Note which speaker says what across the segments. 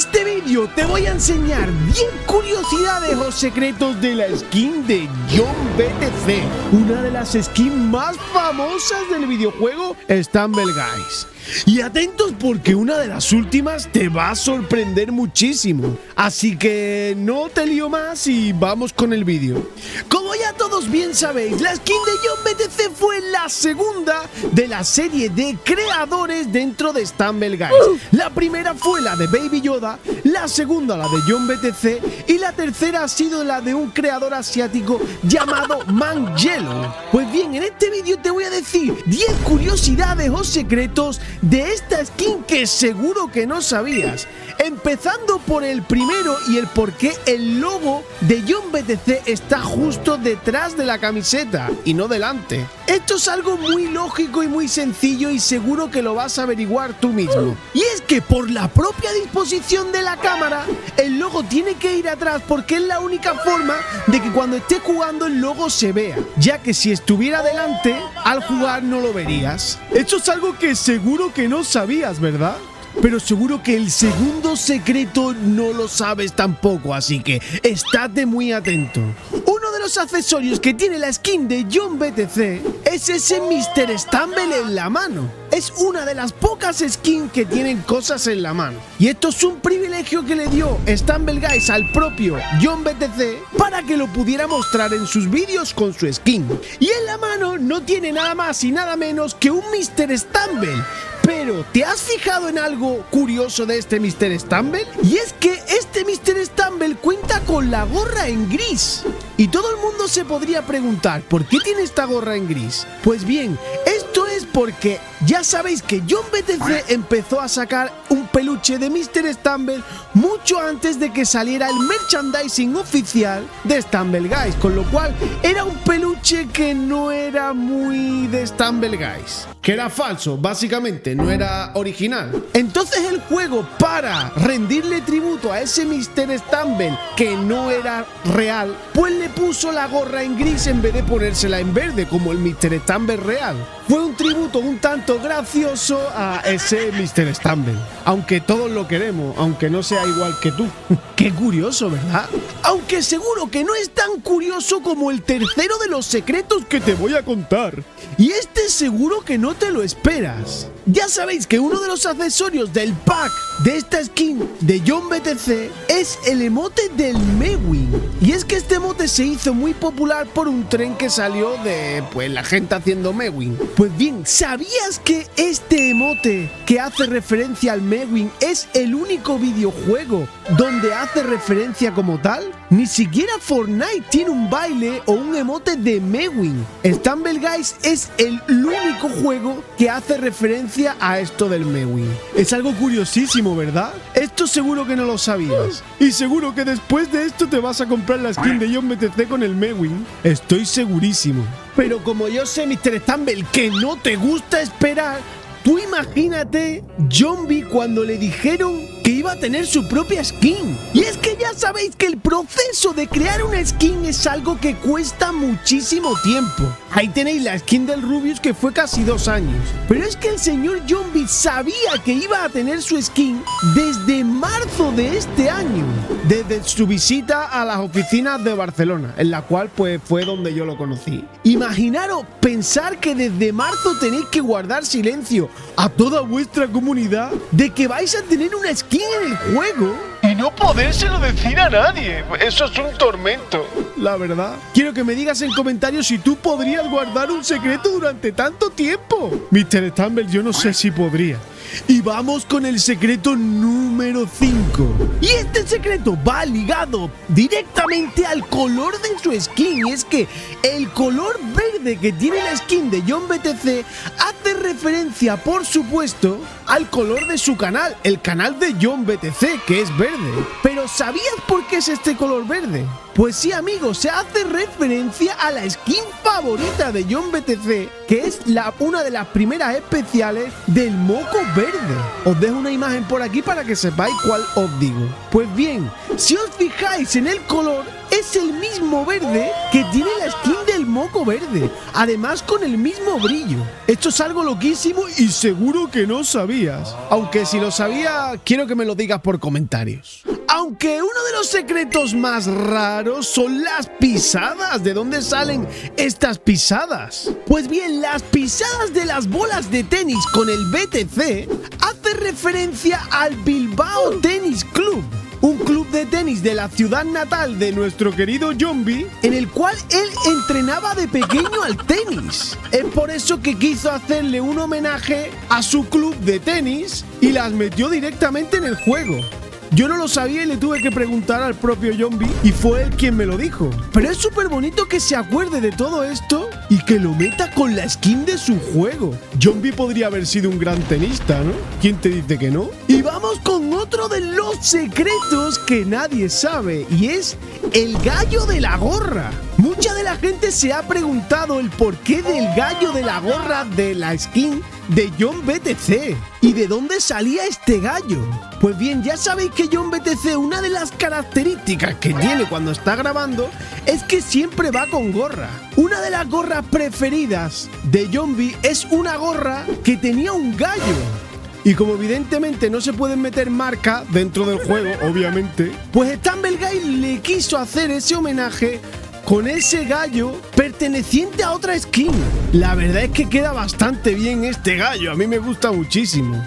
Speaker 1: este vídeo te voy a enseñar 10 curiosidades o secretos de la skin de John BTC, una de las skins más famosas del videojuego Stumble Guys. Y atentos porque una de las últimas te va a sorprender muchísimo. Así que no te lío más y vamos con el vídeo. Como ya todos bien sabéis, la skin de John BTC fue la segunda de la serie de creadores dentro de Stumble Guys. La primera fue la de Baby Yoda, la segunda la de John BTC y la tercera ha sido la de un creador asiático llamado Mangelo. Pues bien, en este vídeo te voy a decir 10 curiosidades o secretos de esta skin que seguro que no sabías. Empezando por el primero y el por qué el logo de John BTC está justo detrás de la camiseta y no delante. Esto es algo muy lógico y muy sencillo y seguro que lo vas a averiguar tú mismo. Y es que por la propia disposición de la cámara, el logo tiene que ir atrás porque es la única forma de que cuando estés jugando el logo se vea, ya que si estuviera delante, al jugar no lo verías. Esto es algo que seguro que no sabías, ¿verdad? Pero seguro que el segundo secreto no lo sabes tampoco, así que estate muy atento. Uno de los accesorios que tiene la skin de John BTC es ese Mr. Stumble en la mano. Es una de las pocas skins que tienen cosas en la mano. Y esto es un privilegio que le dio Stumble Guys al propio John BTC para que lo pudiera mostrar en sus vídeos con su skin. Y en la mano no tiene nada más y nada menos que un Mr. Stumble pero, ¿te has fijado en algo curioso de este Mr. Stumble? Y es que este Mr. Stumble cuenta con la gorra en gris. Y todo el mundo se podría preguntar, ¿por qué tiene esta gorra en gris? Pues bien, es porque ya sabéis que John BTC empezó a sacar un peluche de Mr. Stumble mucho antes de que saliera el merchandising oficial de Stumble Guys, con lo cual era un peluche que no era muy de Stumble Guys. Que era falso, básicamente, no era original. Entonces el juego, para rendirle tributo a ese Mr. Stumble que no era real, pues le puso la gorra en gris en vez de ponérsela en verde, como el Mr. Stumble real. Fue un tributo un tanto gracioso a ese Mr. Stumble. Aunque todos lo queremos, aunque no sea igual que tú. Qué curioso, ¿verdad? Aunque seguro que no es tan curioso como el tercero de los secretos que te voy a contar. Y este seguro que no te lo esperas. Ya sabéis que uno de los accesorios del pack de esta skin de John BTC es el emote del Mewing. Y es que este emote se hizo muy popular por un tren que salió de pues la gente haciendo Mewing. Pues bien, ¿sabías que este emote que hace referencia al Mewing es el único videojuego donde hace referencia como tal? Ni siquiera Fortnite tiene un baile o un emote de Mewing. Stumble Guys es el único juego que hace referencia a esto del Mewing. Es algo curiosísimo, ¿verdad? Esto seguro que no lo sabías. Y seguro que después de esto te vas a comprar la skin de John BTC con el Mewing. Estoy segurísimo. Pero como yo sé, Mr. Stumble, que no te gusta esperar, tú imagínate John B cuando le dijeron que iba a tener su propia skin. Y es que ya sabéis que el proceso de crear una skin es algo que cuesta muchísimo tiempo. Ahí tenéis la skin del Rubius que fue casi dos años. Pero es que el señor B sabía que iba a tener su skin desde marzo de este año. Desde su visita a las oficinas de Barcelona, en la cual pues fue donde yo lo conocí. Imaginaros pensar que desde marzo tenéis que guardar silencio a toda vuestra comunidad de que vais a tener una skin en el juego y no podérselo decir a nadie. Eso es un tormento, la verdad. Quiero que me digas en comentarios si tú podrías guardar un secreto durante tanto tiempo. Mr. Stumble, yo no sé si podría. Y vamos con el secreto número 5. Y este secreto va ligado directamente al color de su skin. Y es que el color verde que tiene la skin de John BTC hace referencia, por supuesto, al color de su canal, el canal de John BTC, que es verde. Pero ¿sabías por qué es este color verde? Pues sí, amigos, se hace referencia a la skin favorita de John BTC, que es la, una de las primeras especiales del moco verde. Os dejo una imagen por aquí para que sepáis cuál os digo. Pues bien, si os fijáis en el color, es el mismo verde que tiene la skin moco verde, además con el mismo brillo. Esto es algo loquísimo y seguro que no sabías. Aunque si lo sabía, quiero que me lo digas por comentarios. Aunque uno de los secretos más raros son las pisadas. ¿De dónde salen estas pisadas? Pues bien, las pisadas de las bolas de tenis con el BTC hace referencia al Bilbao Tennis Club un club de tenis de la ciudad natal de nuestro querido Jombi, en el cual él entrenaba de pequeño al tenis. Es por eso que quiso hacerle un homenaje a su club de tenis y las metió directamente en el juego. Yo no lo sabía y le tuve que preguntar al propio Zombie y fue él quien me lo dijo. Pero es súper bonito que se acuerde de todo esto y que lo meta con la skin de su juego. Zombie podría haber sido un gran tenista, ¿no? ¿Quién te dice que no? Y vamos con otro de los secretos que nadie sabe y es el gallo de la gorra. Mucha de la gente se ha preguntado el porqué del gallo de la gorra de la skin de John BTC. ¿Y de dónde salía este gallo? Pues bien, ya sabéis que John BTC, una de las características que tiene cuando está grabando es que siempre va con gorra. Una de las gorras preferidas de John B es una gorra que tenía un gallo. Y como evidentemente no se pueden meter marca dentro del juego, obviamente, pues Stumble Guy le quiso hacer ese homenaje con ese gallo perteneciente a otra skin. La verdad es que queda bastante bien este gallo, a mí me gusta muchísimo.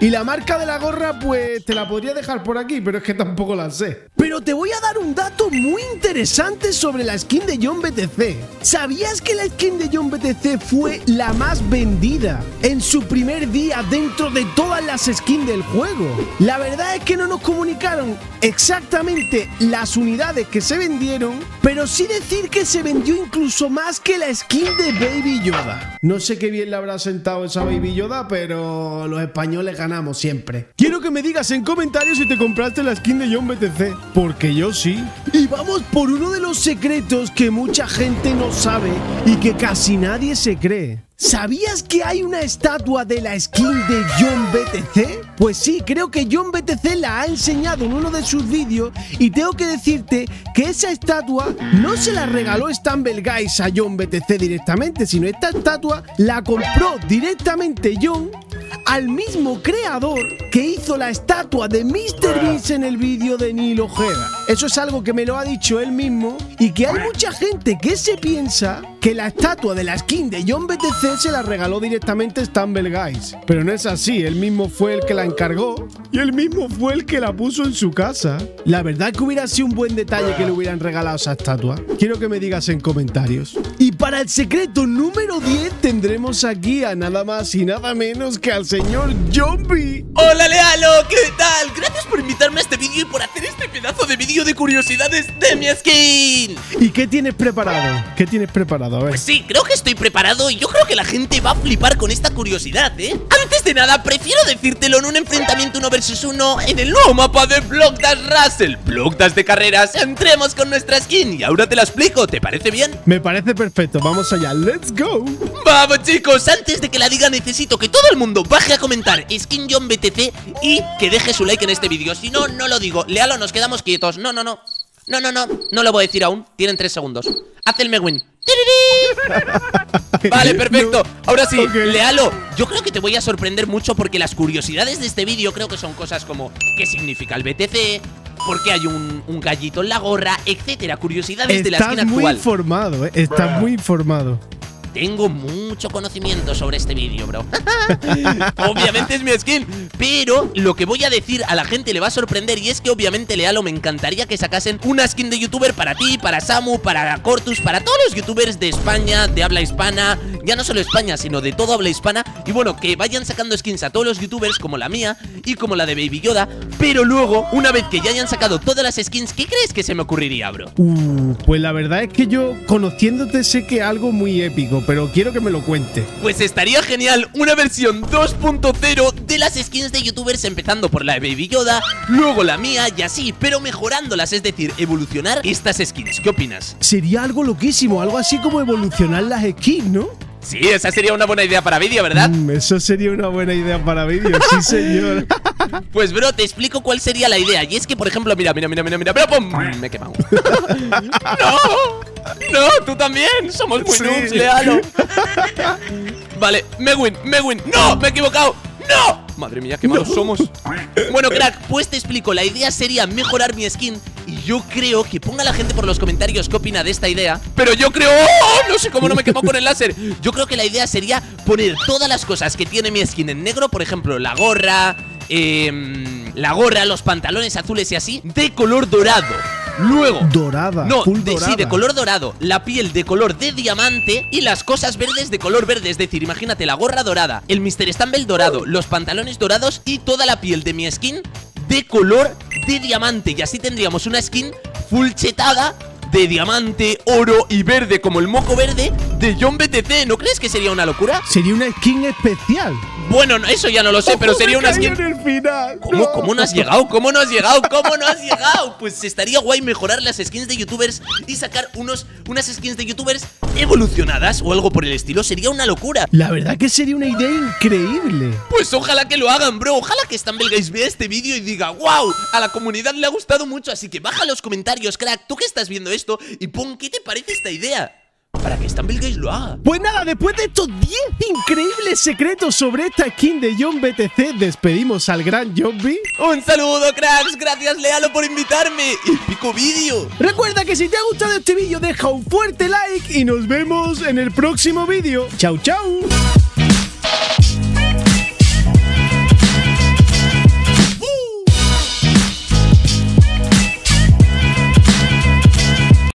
Speaker 1: Y la marca de la gorra, pues te la podría dejar por aquí, pero es que tampoco la sé. Pero te voy a dar un dato muy interesante sobre la skin de John BTC. ¿Sabías que la skin de John BTC fue la más vendida en su primer día dentro de todas las skins del juego? La verdad es que no nos comunicaron exactamente las unidades que se vendieron, pero sí decir que se vendió incluso más que la skin de Baby Yoda. No sé qué bien le habrá sentado esa Baby Yoda, pero los españoles ganamos siempre. Quiero que me digas en comentarios si te compraste la skin de John BTC, porque yo sí. Y vamos por uno de los secretos que mucha gente no sabe y que casi nadie se cree. ¿Sabías que hay una estatua de la skin de John BTC? Pues sí, creo que John BTC la ha enseñado en uno de sus vídeos y tengo que decirte que esa estatua no se la regaló Stumble Guys a John BTC directamente, sino esta estatua la compró directamente John al mismo creador que hizo la estatua de Mr. Beast en el vídeo de Neil Ojeda. Eso es algo que me lo ha dicho él mismo y que hay mucha gente que se piensa que la estatua de la skin de John BTC se la regaló directamente Stumble Guys. Pero no es así, él mismo fue el que la encargó y él mismo fue el que la puso en su casa. La verdad que hubiera sido un buen detalle que le hubieran regalado esa estatua. Quiero que me digas en comentarios. Y para el secreto número 10 tendremos aquí a nada más y nada menos que al señor Zombie.
Speaker 2: Hola Lealo, ¿qué vídeo de curiosidades de mi skin.
Speaker 1: ¿Y qué tienes preparado? ¿Qué tienes preparado? A ver.
Speaker 2: Pues sí, creo que estoy preparado y yo creo que la gente va a flipar con esta curiosidad, ¿eh? Antes de nada, prefiero decírtelo en un enfrentamiento uno versus uno en el nuevo mapa de Block Dash Russell, Block Dash de carreras. Entremos con nuestra skin y ahora te la explico, ¿te parece bien?
Speaker 1: Me parece perfecto, vamos allá, let's go.
Speaker 2: Vamos chicos, antes de que la diga necesito que todo el mundo baje a comentar Skin John BTC y que deje su like en este vídeo. Si no, no lo digo. Léalo, nos quedamos quietos. No, no, no. No, no, no. No lo voy a decir aún. Tienen tres segundos. Haz el Megwin. Vale, perfecto. Ahora sí,
Speaker 1: Ok.
Speaker 2: léalo. Yo creo que te voy a sorprender mucho porque las curiosidades de este vídeo creo que son cosas como qué significa el BTC, por qué hay un, un gallito en la gorra, etcétera. Curiosidades de la
Speaker 1: Estás
Speaker 2: skin
Speaker 1: muy
Speaker 2: actual.
Speaker 1: informado, ¿eh? Estás muy informado.
Speaker 2: Tengo mucho conocimiento sobre este vídeo, bro. obviamente es mi skin, pero lo que voy a decir a la gente le va a sorprender y es que obviamente Lealo me encantaría que sacasen una skin de youtuber para ti, para Samu, para Cortus, para todos los youtubers de España, de habla hispana, ya no solo España, sino de todo habla hispana y bueno, que vayan sacando skins a todos los youtubers como la mía y como la de Baby Yoda, pero luego, una vez que ya hayan sacado todas las skins, ¿qué crees que se me ocurriría, bro?
Speaker 1: Uh, pues la verdad es que yo, conociéndote, sé que algo muy épico, pero quiero que me lo cuentes.
Speaker 2: Pues estaría genial una versión 2.0 de las skins de youtubers empezando por la de Baby Yoda, luego la mía y así, pero mejorándolas, es decir, evolucionar estas skins. ¿Qué opinas?
Speaker 1: Sería algo loquísimo, algo así como evolucionar las skins, ¿no?
Speaker 2: Sí, esa sería una buena idea para vídeo, ¿verdad?
Speaker 1: Mm, eso sería una buena idea para vídeo, sí señor.
Speaker 2: Pues bro, te explico cuál sería la idea Y es que, por ejemplo, mira, mira, mira, mira, mira pero, ¡pum! Me he quemado ¡No! ¡No! ¡Tú también! Somos muy
Speaker 1: Sí.
Speaker 2: noobs, léalo Vale, Megwin, Megwin ¡No! ¡Me he equivocado! ¡No! Madre mía, qué malos somos. Bueno, crack, pues te explico. La idea sería mejorar mi skin Y yo creo que ponga la gente por los comentarios qué opina de esta idea. Pero yo creo... ¡Oh! No sé cómo no me quemo con el láser. Yo creo que la idea sería poner todas las cosas que tiene mi skin en negro Por ejemplo, la gorra em, La gorra, los pantalones azules y así De color dorado Luego
Speaker 1: Dorada,
Speaker 2: no,
Speaker 1: full
Speaker 2: de,
Speaker 1: dorada.
Speaker 2: sí, de color dorado, la piel de color de diamante y las cosas verdes de color verde. Es decir, imagínate la gorra dorada, el Mr. Stumble dorado, los pantalones dorados y toda la piel de mi skin de color de diamante. Y así tendríamos una skin full chetada de diamante, oro y verde, como el moco verde de John BTC. ¿No crees que sería una locura?
Speaker 1: Sería una skin especial.
Speaker 2: Bueno, no, eso ya no lo sé, pero sería
Speaker 1: me
Speaker 2: una
Speaker 1: caí
Speaker 2: skin.
Speaker 1: en el final.
Speaker 2: ¿Cómo, ¿Cómo no has llegado? ¿Cómo no has llegado? ¿Cómo no has llegado? Pues estaría guay mejorar las skins de youtubers y sacar unos, unas skins de youtubers evolucionadas o algo por el estilo. Sería una locura.
Speaker 1: La verdad que sería una idea increíble.
Speaker 2: Pues ojalá que lo hagan, bro. Ojalá que Stumble Guys vea este vídeo y diga, wow, a la comunidad le ha gustado mucho. Así que baja los comentarios, crack, tú que estás viendo esto y pon qué te parece esta idea. Para que Stumble Guys lo haga.
Speaker 1: Pues nada, después de estos 10 increíbles secretos sobre esta skin de John BTC, despedimos al gran John B.
Speaker 2: Un saludo, cracks. Gracias, Lealo, por invitarme. El pico vídeo.
Speaker 1: Recuerda que si te ha gustado este vídeo, deja un fuerte like y nos vemos en el próximo vídeo. Chau, chau.